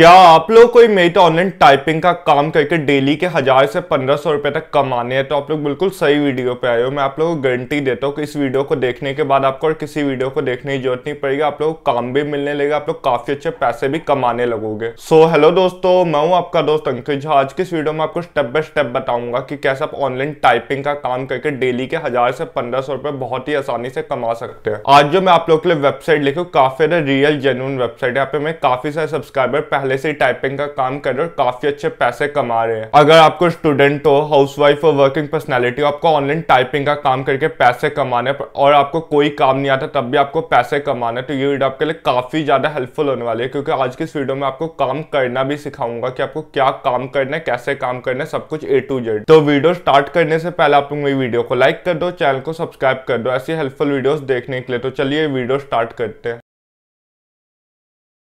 क्या आप लोग कोई मेट ऑनलाइन टाइपिंग का काम करके डेली के हज़ार से पंद्रह सौ रुपए तक कमाने हैं? तो आप लोग बिल्कुल सही वीडियो पे आए हो। मैं आप लोगों को गारंटी देता हूँ कि इस वीडियो को देखने के बाद आपको और किसी वीडियो को देखने की ज़रूरत नहीं पड़ेगी। आप लोग काम भी मिलने लगेगा आप लोग काफ़ी अच्छे पैसे भी कमाने लगोगे। सो so, हेलो दोस्तों मैं हूँ आपका दोस्त अंकित झा। आज की इस वीडियो में आपको स्टेप बाय स्टेप बताऊँगा कि कैसे आप ऑनलाइन टाइपिंग का काम करके डेली के हज़ार से पंद्रह सौ रुपए बहुत ही आसानी से कमा सकते हैं। आज जो मैं आप लोग के लिए वेबसाइट लिखू काफ़ी रियल जेन्यून वेबसाइट है। यहाँ पे मैं काफ़ी सारे सब्सक्राइबर पहले से ही टाइपिंग का काम कर रहे हो, काफ़ी अच्छे पैसे कमा रहे हैं। अगर आपको स्टूडेंट हो हाउस वाइफ हो वर्किंग पर्सनैलिटी हो, आपको ऑनलाइन टाइपिंग का काम करके पैसे कमाने और आपको कोई काम नहीं आता, तब भी आपको पैसे कमाने तो ये वीडियो आपके लिए काफ़ी ज़्यादा हेल्पफुल होने वाली है, क्योंकि आज की इस वीडियो में आपको काम करना भी सिखाऊँगा कि आपको क्या काम करना है, कैसे काम करना है, सब कुछ ए टू जेड तो वीडियो स्टार्ट करने से पहले आप मेरी वीडियो को लाइक कर दो चैनल को सब्सक्राइब कर दो, ऐसी हेल्पफुल वीडियोस देखने के लिए। तो चलिए वीडियो स्टार्ट करते हैं।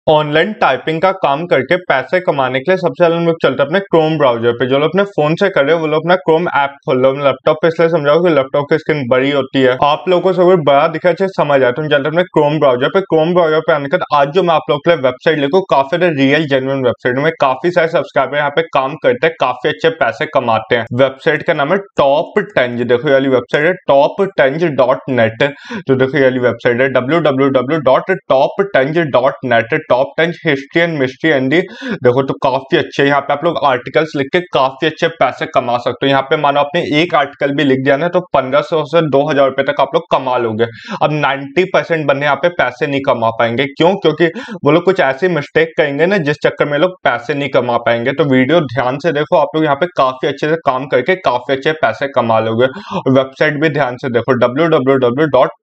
ऑनलाइन टाइपिंग का काम करके पैसे कमाने के लिए सबसे पहले हम लोग चलते हैं अपने क्रोम ब्राउज़र पे। जो लोग अपने फ़ोन से कर रहे हो, वो लोग अपना क्रोम ऐप खोल लो लैपटॉप पे। इसलिए समझाओ कि लैपटॉप की स्क्रीन बड़ी होती है। आप लोगों को सब बड़ा दिखा अच्छे समझ आए तो हम चलते अपने क्रोम ब्राउज़र पे। क्रोम ब्राउज़र पे आने के बाद आज जो मैं आप लोग के लिए वेबसाइट लिखू काफ़ी रियल जेन्युन वेबसाइट में काफ़ी सारे सब्सक्राइबर यहाँ पे काम करते हैं, काफ़ी अच्छे पैसे कमाते हैं। वेबसाइट का नाम है टॉप टेंज देखो ये वेबसाइट है टॉप टेंज डॉट नेट जो देखो ये वेबसाइट है W W W dot Top Tenz dot net Top Tenz history and mystery and the देखो तो काफ़ी अच्छे यहाँ पे आप लोग आर्टिकल्स लिख के काफ़ी अच्छे पैसे कमा सकते हो। यहाँ पे मानो आपने एक आर्टिकल भी लिख दिया ना तो पंद्रह सौ दो हज़ार रुपए तक आप लोग कमा लोगे। अब नाइन्टी परसेंट बंदे यहाँ पे पैसे नहीं कमा पाएँगे। क्यों? क्योंकि वो लोग कुछ ऐसी मिस्टेक करेंगे ना, जिस चक्कर में लोग पैसे नहीं कमा पाएँगे। तो वीडियो ध्यान से देखो, आप लोग यहाँ पे काफ़ी अच्छे से काम करके काफ़ी अच्छे पैसे कमा लोगे। वेबसाइट भी ध्यान से देखो डब्ल्यू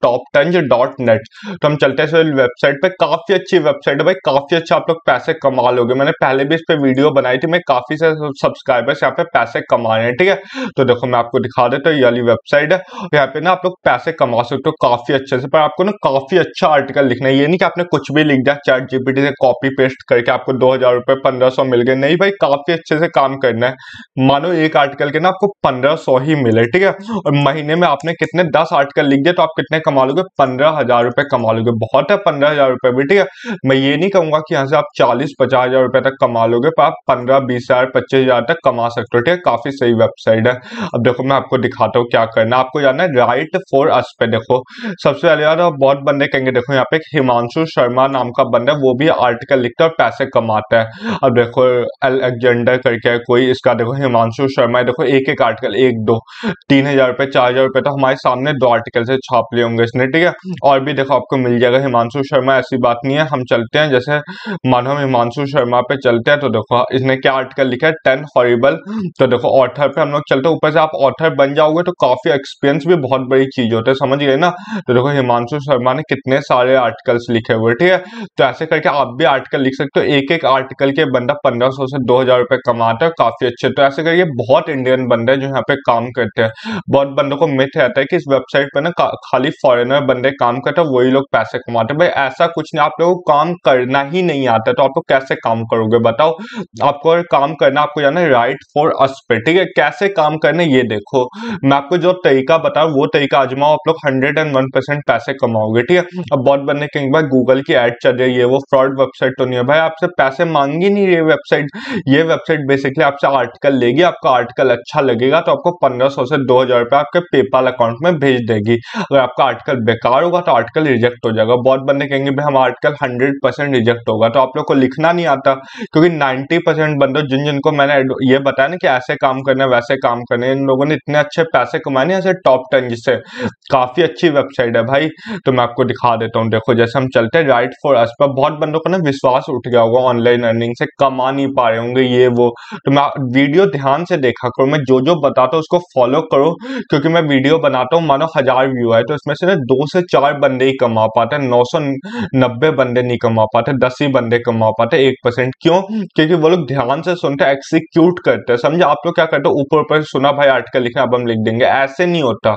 तो हम चलते हैं वेबसाइट पे। काफ़ी अच्छी वेबसाइट है काफ़ी अच्छा आप लोग पैसे कमा लोगे। मैंने पहले भी इस पे वीडियो बनाई थी, मैं काफ़ी सारे सब्सक्राइबर्स यहाँ पे पैसे कमा रहे हैं, ठीक है? तो देखो, मैं आपको दिखा देता हूँ, ये वाली वेबसाइट है। यहाँ पे ना आप लोग पैसे कमा सकते हो काफ़ी अच्छे से, पर आपको ना काफ़ी अच्छा आर्टिकल लिखना है। ये नहीं कि आपने कुछ भी लिख दिया चैट जीपीटी से कॉपी पेस्ट करके आपको दो हज़ार रुपए पंद्रह सौ मिल गए। नहीं भाई, काफ़ी अच्छे से काम करना है। मानो एक आर्टिकल के ना आपको पंद्रह सौ ही मिले, ठीक है? और महीने में आपने कितने दस आर्टिकल लिख दिया तो आप कितने कमा लोगे? पंद्रह हज़ार रुपए कमा लोगे। बहुत है, पंद्रह हज़ार रुपए भी, ठीक है? मैं ये नहीं कहूँगा कि यहाँ से आप चालीस, पचास हज़ार रुपए तक कमा लोगे तो आप पंद्रह, बीस हज़ार, पच्चीस हज़ार तक कमा सकते हो, ठीक है? काफ़ी सही वेबसाइट है। अब देखो, मैं आपको दिखाता हूँ क्या करना आपको जाना है राइट फॉर अस पे, देखो। सबसे पहले यार बहुत बंदे कहेंगे, देखो, यहाँ पे हिमांशु शर्मा नाम का बंदा वो भी आर्टिकल लिखता है और पैसे कमाता है। अब देखो एलेक्जेंडर करके कोई, इसका देखो, हिमांशु शर्मा देखो, एक एक आर्टिकल एक दो, तीन हज़ार रुपए, चार हज़ार रुपए तो हमारे सामने दो आर्टिकल से छाप लिए होंगे इसने, ठीक है? और भी देखो, आपको मिल जाएगा। हिमांशु शर्मा, ऐसी बात नहीं है, हम चलते हैं जैसे मानो हिमांशु शर्मा पे चलते हैं तो देखो, इसने क्या आर्टिकल लिखा है? टेन हॉरिबल तो देखो ऑथर पे हम लोग चलते हैं। ऊपर से आप ऑथर बन जाओगे तो काफ़ी एक्सपीरियंस भी बहुत बड़ी चीज़ होता है, समझ गए ना? तो देखो, हिमांशु शर्मा ने कितने सारे आर्टिकल्स लिखे हुए, ठीक है? तो ऐसे करके आप भी आर्टिकल लिख सकते हो। एक एक आर्टिकल के बंदा पंद्रह सौ दो हज़ार रुपए कमाता है, काफ़ी अच्छे। तो ऐसे करके बहुत इंडियन बंदे जो यहाँ पे काम करते हैं। बहुत बंदों को मिथ रहता है कि इस वेबसाइट पर ना खाली फॉरेनर बंदे काम करते हैं, वही लोग पैसे कमाते हैं। भाई, ऐसा कुछ नहीं, आप लोगों काम करना ही नहीं आता। तो आप लोग कैसे काम करोगे? बताओ। आपको अगर काम करना आपको जाना है राइट फॉर अस पे ठीक है? कैसे काम करना ये देखो। मैं आपको जो तरीका बताऊँ वो तरीका आजमाओ आप लोग हंड्रेड एंड वन परसेंट पैसे कमाओगे ठीक है? अब बहुत बनने के बाद गूगल की एड चल रही है वो फ्रॉड वेबसाइट तो नहीं है। भाई आपसे पैसे मांगी नहीं रही वेबसाइट ये वेबसाइट बेसिकली आपसे आर्टिकल लेगी आपका आर्टिकल अच्छा लगेगा तो आपको पंद्रह सौ से दो हज़ार रुपए आपके पेपाल अकाउंट में भेज देगी। अगर आपका आर्टिकल बेकार होगा तो आर्टिकल रिजेक्ट हो जाएगा। बहुत बंदे कहेंगे भाई हम आर्टिकल हंड्रेड परसेंट रिजेक्ट होगा तो आप लोग को लिखना नहीं आता। क्योंकि 90 परसेंट बंदो, जिन जिनको मैंने ये बताया ना कि ऐसे काम करने, वैसे काम करने, इन लोगों ने इतने अच्छे पैसे कमाए ऐसे टॉप टेन जिससे। काफ़ी अच्छी वेबसाइट है भाई तो मैं आपको दिखा देता हूँ। देखो, जैसे हम चलते हैं राइट फॉर अस पर बहुत बंदों को ना विश्वास उठ गया होगा ऑनलाइन अर्निंग से, कमा नहीं पा रहे होंगे, ये, वो। तो मैं वीडियो ध्यान से देखा करो, मैं जो जो बताता हूँ, उसको फॉलो करो, क्योंकि मैं वीडियो बनाता हूँ, मानो हज़ार व्यू है तो इसमें से ना दो से चार बंदे ही कमा पाते हैं, नौ सौ नब्बे बंदे नहीं कमा पाते दस ही बंदे कमा पाते, एक परसेंट क्यों? क्योंकि वो लोग ध्यान से सुनते एक्सिक्यूट करते। हैं समझे, आप लोग क्या करते हो? ऊपर ऊपर सुना भाई आर्टिकल लिखना, अब हम लिख देंगे। ऐसे नहीं होता।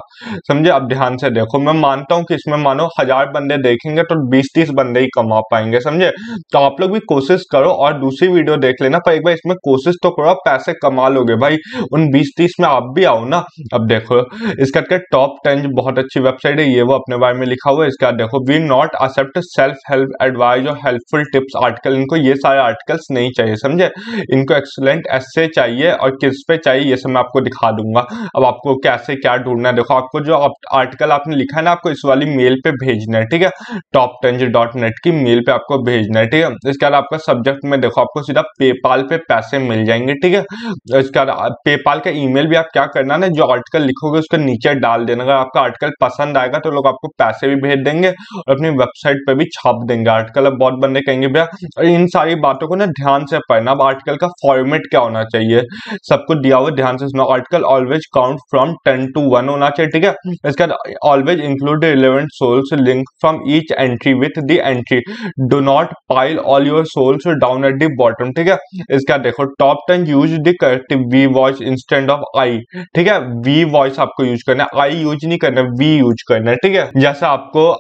समझे अब ध्यान से देखो। मैं मानता हूँ कि इसमें मानो हज़ार बंदे देखेंगे तो बीस तीस बंदे ही कमा पाएँगे, समझे? तो आप लोग भी कोशिश करो और दूसरी वीडियो देख लेना। पर एक बार इसमें कोशिश तो करो पैसे कमा लोगे। भाई, उन बीस तीस में आप भी आओ ना। अब देखो, इसका टॉप टेन बहुत अच्छी वेबसाइट है, ये वो अपने बारे में लिखा हुआ है। इसका देखो we not accept self help advice और हेल्पफुल टिप्स आर्टिकल इनको ये सारे आर्टिकल्स नहीं चाहिए, समझे? इनको एक्सलेंट ऐसे चाहिए और किस पे चाहिए, ये सब मैं आपको दिखा दूँगा। अब आपको कैसे क्या ढूंढना है, देखो, आपको जो आर्टिकल आपने लिखा है ना, आपको इस वाली मेल पे भेजना है, ठीक है? टॉप टेन डॉट नेट की मेल पे आपको भेजना है, ठीक है? इसके बाद आपका सब्जेक्ट में देखो, आपको सीधा पेपाल पे पैसे मिल जाएँगे, ठीक है? इसके बाद पेपाल का ईमेल भी आप क्या करना ना, जो आर्टिकल लिखोगे, उसके नीचे डाल देना। अगर आपका आर्टिकल पसंद आएगा तो लोग आपको पैसे भी भेज देंगे और अपनी वेबसाइट पे भी छाप देंगे। आर्टिकल अब बहुत बंदे कहेंगे, भैया, इन सारी बातों को ना ध्यान से पढ़ना। अब आर्टिकल का फॉर्मेट क्या होना चाहिए? सबको दिया हुआ ध्यान से सुना। Article always count from ten to one होना चाहिए, ठीक है? इसके बाद always include relevant sources link from each entry with the entry do not pile all your sources down at the bottom ठीक है? इसका देखो Top Ten use the collective we voice instead of I ठीक है? We voice आपको use करना है। आई use नहीं करना वी यूज़ करना है, ठीक है? जैसे आपको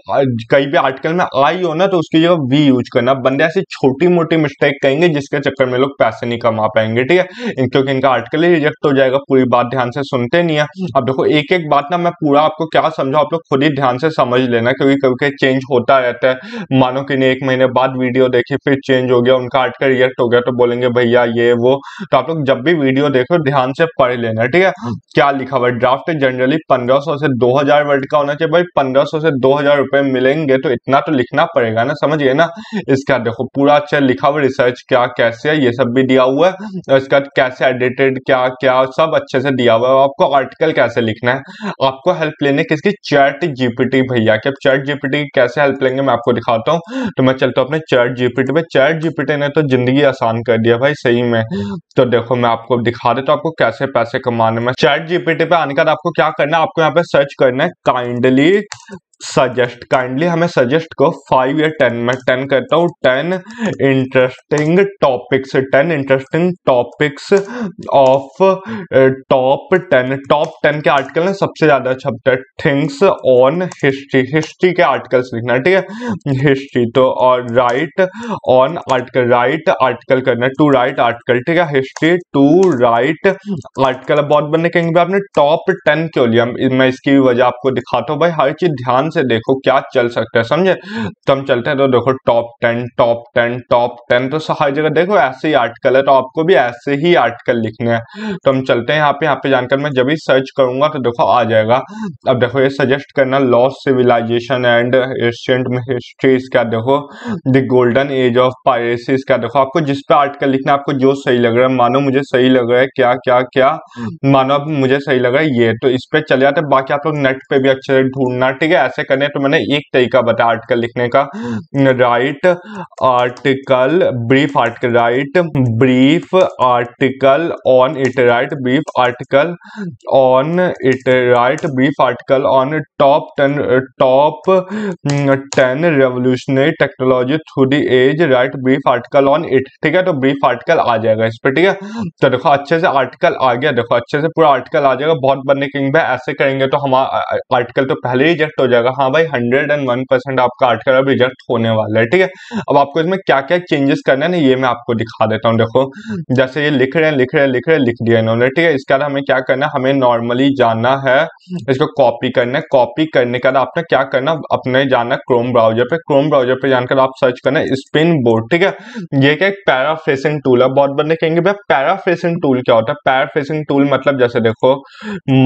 कहीं भी आर्टिकल में आई हो ना तो उसकी जगह वी यूज़ करना। बंदे ऐसी छोटी मोटी मिस्टेक कहेंगे, जिसके चक्कर में लोग पैसे नहीं कमा पाएँगे, ठीक है? क्योंकि इनका आर्टिकल ही रिजेक्ट हो जाएगा, पूरी बात ध्यान से सुनते नहीं है। अब देखो एक एक बात ना मैं पूरा आपको क्या समझा आप लोग खुद ही ध्यान से समझ लेना, क्योंकि कभी कभी चेंज होता रहता है। मानो कि नहीं, एक महीने बाद वीडियो देखी, फिर चेंज हो गया, उनका आर्टिकल रिजेक्ट हो गया तो बोलेंगे, भैया, ये, वो। तो आप लोग जब भी वीडियो देखो, ध्यान से पढ़ लेना, ठीक है? क्या लिखा हुआ ड्राफ्ट जनरली पंद्रह से दो हज़ार वर्ड का होना चाहिए, भाई। पंद्रह से दो हज़ार रुपए मिलेंगे तो इतना तो लिखना पड़ेगा ना, समझिए ना? इसका देखो पूरा अच्छा लिखा हुआ रिसर्च क्या, कैसे है, ये सब भी दिया हुआ है। इसका कैसे एडिटेड क्या क्या, सब अच्छे से दिया हुआ है। आपको आर्टिकल कैसे लिखना है? आपको हेल्प लेने किसकी? चैट जीपीटी भैया कि। चैट जीपीटी कैसे हेल्प लेंगे मैं आपको दिखाता हूँ। तो मैं चलता हूँ अपने चैट जीपीटी पे। चैट जीपीटी ने तो ज़िंदगी आसान कर दिया भाई, सही में। तो देखो मैं आपको दिखा देता हूँ आपको कैसे पैसे कमाने में। चैट जीपीटी पे आने के बाद आपको क्या करना है? आपको यहाँ पे सर्च करना है। काइंडली सजेस्ट काइंडली हमें सजेस्ट को फाइव या टेन मैं टेन करता हूँ ten interesting topics ten interesting topics of top ten top ten के आर्टिकल ना सबसे ज़्यादा छपते हैं थिंग्स ऑन हिस्ट्री हिस्ट्री के आर्टिकल्स लिखना, ठीक है? हिस्ट्री तो और write on article write article करना टू राइट आर्टिकल ठीक है? हिस्ट्री टू राइट आर्टिकल बहुत बनने कहेंगे आपने टॉप टेन क्यों लिया? मैं इसकी वजह आपको दिखाता हूँ, भाई हर चीज़ ध्यान से देखो क्या चल सकता है, समझे? तो हम चलते हैं तो देखो top ten top ten top ten तो हर जगह देखो ऐसे ही आर्टिकल है तो आपको भी ऐसे ही आर्टिकल लिखने हैं। तो हम चलते हैं यहाँ पे यहाँ पे जानकर मैं जब भी सर्च करूँगा तो देखो आ जाएगा। अब देखो ये सजेस्ट करना lost civilisation and ancient history क्या देखो? The golden age of piracy क्या देखो? आपको जिस पे आर्टिकल लिखना आपको जो सही लग रहा है, मानो मुझे सही लग रहा है, क्या क्या क्या? मानो मुझे सही लग रहा है ये। तो इस पे चले जाते बाकी आप लोग नेट पे भी अच्छे से ढूंढना, ठीक है? ऐसे करने तो मैंने एक तरीका बताया आर्टिकल लिखने का। Write article brief article write brief article on it write brief article on it write brief article on top ten top ten revolutionary technology through the age write brief article on it ठीक है? तो brief article आ जाएगा इस पर, ठीक है? तो देखो, अच्छे से आर्टिकल आ गया, देखो, अच्छे से पूरा आर्टिकल आ जाएगा, बहुत बनने के ऐसे करेंगे तो हमारा आर्टिकल तो पहले ही रिजेक्ट हो जाएगा। हाँ भाई हंड्रेड एंड वन परसेंट आपका आर्टिकल अब रिजेक्ट होने वाला है ठीक है? अब आपको इसमें क्या क्या चेंजेस करना है ना ये मैं आपको दिखा देता हूँ देखो। जैसे ये लिख रहे हैं लिख रहे हैं लिख रहे हैं लिख दिया इन्होंने ठीक है? इसके बाद हमें क्या करना है हमें नॉर्मली जाना है इसको कॉपी करना है। कॉपी करने के बाद आपने क्या करना अपने जाना क्रोम ब्राउज़र पे। क्रोम ब्राउज़र पे जानकर आप सर्च करना स्पिन बोर्ड ठीक है? ये क्या एक पैराफ्रेसिंग टूल है बहुत बंदे कहेंगे भाई पैराफ्रेसिंग टूल क्या होता है? पैराफ्रेसिंग टूल मतलब जैसे देखो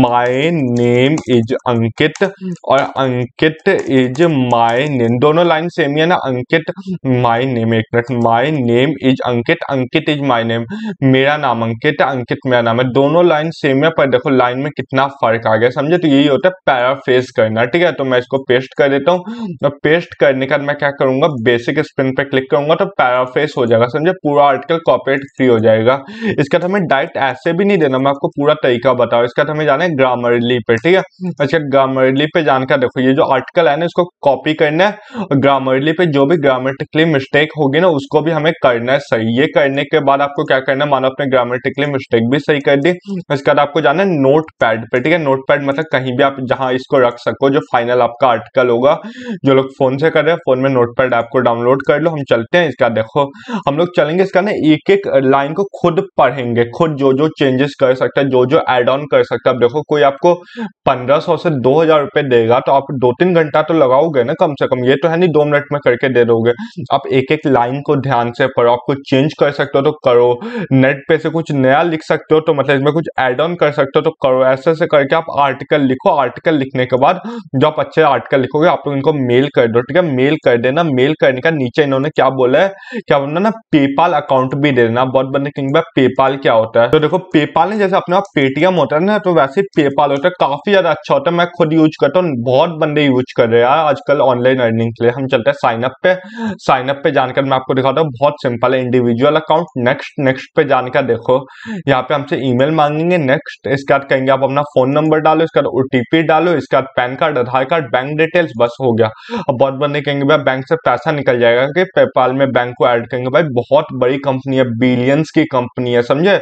माई नेम इज़ अंकित और अंकित इज़ माय नेम। दोनों लाइन सेम ही है ना? अंकित माय नेम, एक minute my name is Ankit Ankit is my name. मेरा नाम अंकित अंकित मेरा नाम है। दोनों लाइन सेम है पर देखो, लाइन में कितना फ़र्क आ गया। समझे? तो यही होता है पैराफ्रेज करना, ठीक है? तो मैं इसको पेस्ट कर देता हूँ। तो पेस्ट करने का मैं क्या करूँगा? बेसिक स्पिन पर क्लिक करूँगा तो पैराफ्रेज हो जाएगा। समझे? पूरा आर्टिकल कॉपरेट फ्री हो जाएगा। इसका तो हमें डायरेक्ट ऐसे भी नहीं देना। मैं आपको पूरा तरीका बताऊँ। इसका हमें जाना है ग्रामरली पे, ठीक है? अच्छा ग्रामरली पे जानकर देखो, ये जो आर्टिकल है ना, इसको कॉपी करना है और ग्रामरली पे जो भी ग्रामेटिकली मिस्टेक होगी ना, उसको भी हमें करना है सही। ये करने के बाद आपको क्या करना है? मानो अपने ग्रामेटिकली मिस्टेक भी सही कर दी। उसके बाद आपको जाना है नोट पैड पे, ठीक है? नोट पैड मतलब कहीं भी आप जहाँ इसको रख सको, जो फाइनल आपका आर्टिकल होगा, जो लोग फ़ोन से कर रहे हैं फ़ोन में नोट पैड ऐप को डाउनलोड कर लो, हम चलते हैं। इसका देखो, हम लोग चलेंगे इसका ना एक एक लाइन को खुद पढ़ेंगे। खुद जो जो चेंजेस कर सकता है, जो जो एड ऑन कर सकता है। देखो, कोई आपको पंद्रह से दो हज़ार रुपए देगा तो आप दो तीन घंटा तो लगाओगे ना कम से कम, ये तो है नहीं दो मिनट में करके दे दोगे। आप एक एक लाइन को ध्यान से पढ़ो, आप कुछ चेंज कर सकते हो तो करो। नेट पे से कुछ नया लिख सकते हो तो मतलब इसमें कुछ एड ऑन कर सकते हो तो करो। ऐसे ऐसे करके आप आर्टिकल लिखो। आर्टिकल लिखने के बाद जो आप अच्छे आर्टिकल लिखोगे, आप लोग इनको मेल कर दो, ठीक है? मेल कर देना। मेल करने का नीचे इन्होंने क्या बोला है? क्या बोलना ना? पेपाल अकाउंट भी दे देना। बहुत बंदे कहेंगे पेपाल क्या होता है। तो देखो पेपाल जैसे अपने पेटीएम होता है ना तो वैसे पेपाल होता है। काफ़ी ज़्यादा अच्छा होता है। मैं खुद यूज़ करता हूँ। बहुत बंदे यूज़ कर रहे हैं। आजकल ऑनलाइन अर्निंग के लिए हम चलते हैं साइन अप पे। साइन अप पे जानकर मैं आपको दिखाता हूँ, बहुत सिंपल है इंडिविजुअल अकाउंट नेक्स्ट नेक्स्ट पे जानकर देखो। यहाँ पे हमसे ईमेल मांगेंगे नेक्स्ट इसके बाद कहेंगे आप अपना फ़ोन नंबर डालो, इसके बाद ओटीपी डालो, इसके बाद PAN card Aadhaar card bank details बस हो गया। अब बहुत बंदे कहेंगे भाई बैंक से पैसा निकल जाएगा कि पेपाल में बैंक को ऐड करेंगे? भाई, बहुत बड़ी कंपनी है बिलियंस की कंपनी है, समझे?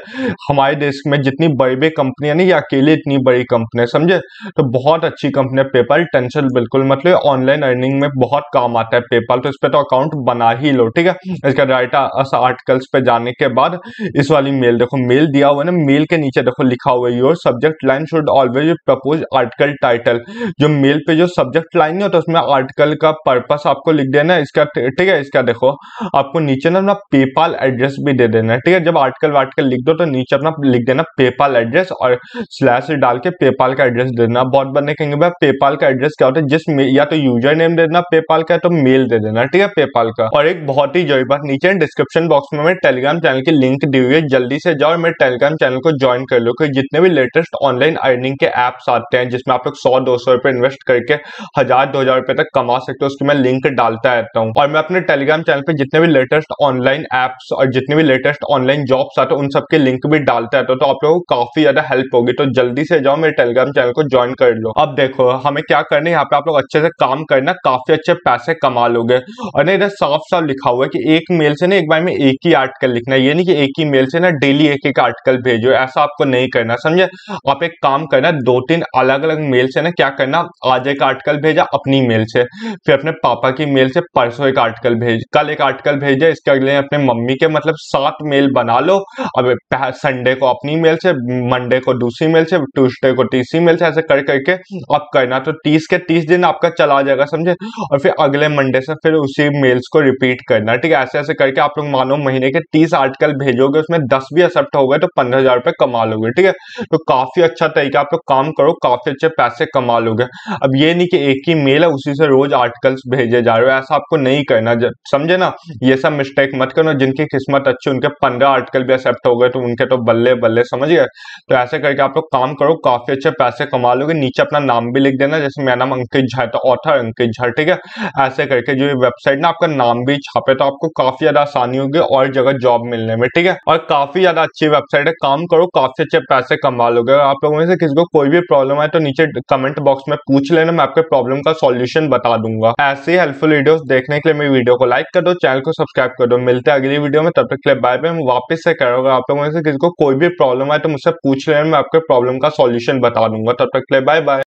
हमारे देश में जितनी बड़ी बड़ी कंपनियाँ नहीं ये अकेले इतनी बड़ी कंपनी है, समझे? तो बहुत अच्छी कंपनी है पेपाल टेंशन बिल्कुल बिल्कुल। मतलब ऑनलाइन अर्निंग में बहुत काम आता है पेपाल तो इस पे तो अकाउंट बना ही लो ठीक है? इसका राइट आर्टिकल्स पे जाने के बाद इस वाली मेल देखो मेल दिया हुआ है ना मेल के नीचे देखो लिखा हुआ है your subject line should always propose article title जो मेल पे जो सब्जेक्ट लाइन है तो उसमें आर्टिकल का पर्पस आपको लिख देना इसका ठीक है? इसका देखो आपको नीचे ना अपना पेपाल एड्रेस भी दे देना है ठीक है? जब आर्टिकल वार्टिकल लिख दो तो नीचे अपना लिख देना पेपाल एड्रेस और स्लैश डाल के पेपाल का एड्रेस देना। बहुत बंदे कहेंगे भाई पेपाल का एड्रेस क्या होता है, जिस या तो यूज़र नेम दे देना पेपाल का तो मेल दे देना, ठीक है पेपाल का। और एक बहुत ही ज़रूरी बात, नीचे डिस्क्रिप्शन बॉक्स में मेरे टेलीग्राम चैनल की लिंक दी हुई है, जल्दी से जाओ मेरे टेलीग्राम चैनल को ज्वाइन कर लो, क्योंकि जितने भी लेटेस्ट ऑनलाइन अर्निंग के एप्स आते हैं, जिसमें आप लोग सौ, दो सौ रुपए इन्वेस्ट करके हज़ार, दो हज़ार रुपए तक कमा सकते हो, उसकी मैं लिंक डालता रहता हूँ। और मैं अपने टेलीग्राम चैनल पे जितने भी लेटेस्ट ऑनलाइन एप्स और जितने भी लेटेस्ट ऑनलाइन जॉब्स आते हैं, उन सबके लिंक भी डालता रहता हूँ तो आप लोगों को काफ़ी ज़्यादा हेल्प होगी। तो जल्दी से जाओ, मेरे टेलीग्राम चैनल को ज्वाइन कर लो। अब देखो, हमें क्या करना है पे आप लोग अच्छे से काम करना, काफ़ी अच्छे पैसे कमा लोगे। और ना इधर साफ़ साफ़ लिखा हुआ है कि एक मेल से ना एक बार में एक ही आर्टिकल लिखना है। ये नहीं कि एक ही मेल से ना डेली एक एक आर्टिकल भेजो, ऐसा आपको नहीं करना। समझे? आप एक काम करना दो तीन अलग अलग मेल से ना क्या करना, आज एक आर्टिकल भेजा, अपनी मेल से। फिर अपने पापा की मेल से परसों एक आर्टिकल भेज, कल एक आर्टिकल भेजा, इसके अगले अपने मम्मी के मतलब सात मेल बना लो। अब संडे को अपनी मेल से, मंडे को दूसरी मेल से, ट्यूसडे को तीसरी मेल से, ऐसे कर करके अब करना तो तीस के तीस दिन आपका चला जाएगा, समझे? और फिर अगले मंडे से फिर उसी मेल्स को रिपीट करना, ठीक है? ऐसे ऐसे करके आप लोग मानो महीने के तीस आर्टिकल भेजोगे, उसमें दस भी एक्सेप्ट हो गए तो पंद्रह हज़ार रुपए कमा लोगे, ठीक है? तो काफ़ी अच्छा तरीका, आप लोग काम करो, काफ़ी अच्छे पैसे कमा लोगे। अब ये नहीं कि एक ही मेल है, उसी से रोज आर्टिकल्स भेजे जा रहे हो, ऐसा आपको नहीं करना समझे ना? ये सब मिस्टेक मत करो जिनकी किस्मत अच्छी, उनके पंद्रह आर्टिकल भी एक्सेप्ट हो गए तो उनके तो बल्ले बल्ले समझ गए? तो ऐसे करके आप लोग काम करो, काफ़ी अच्छे पैसे कमा लोगे, नीचे अपना नाम भी लिख देना, जैसे मेरा नाम अंकित झा तो ऑथर अंकित झा ठीक है? ऐसे करके जो वेबसाइट ना, आपका नाम भी छापे तो आपको काफ़ी ज़्यादा आसानी होगी और जगह जॉब मिलने में, ठीक है? और काफ़ी ज़्यादा अच्छी वेबसाइट है, काम करो, काफ़ी अच्छे पैसे कमा लोगे। आप लोगों में से किसी को कोई भी प्रॉब्लम है तो नीचे कमेंट बॉक्स में पूछ लेना, मैं आपके प्रॉब्लम का सॉल्यूशन बता दूँगा। ऐसे हेल्पफुल वीडियोस देखने के लिए मेरी वीडियो को लाइक कर दो चैनल को सब्सक्राइब कर दो। मिलते हैं अगली वीडियो में, तब तक के लिए बाय बाय वापस से करोगे आप लोगों में से किसी को कोई भी प्रॉब्लम है तो मुझसे पूछ लेना, मैं आपके प्रॉब्लम का सॉल्यूशन बता दूँगा। तब तक के लिए बाय बाय